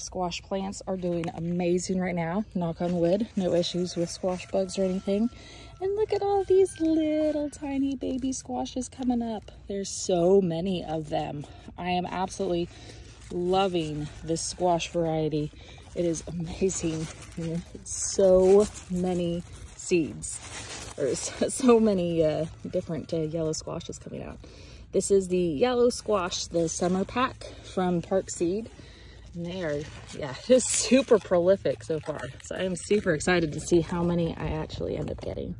squash plants are doing amazing right now. Knock on wood, no issues with squash bugs or anything. And look at all these little tiny baby squashes coming up. There's so many of them. I am absolutely loving this squash variety. It is amazing. So many seeds. There's so many uh, different uh, yellow squashes coming out. This is the yellow squash, the Summerpac from Park Seed. And they are, yeah, just super prolific so far. So I'm super excited to see how many I actually end up getting.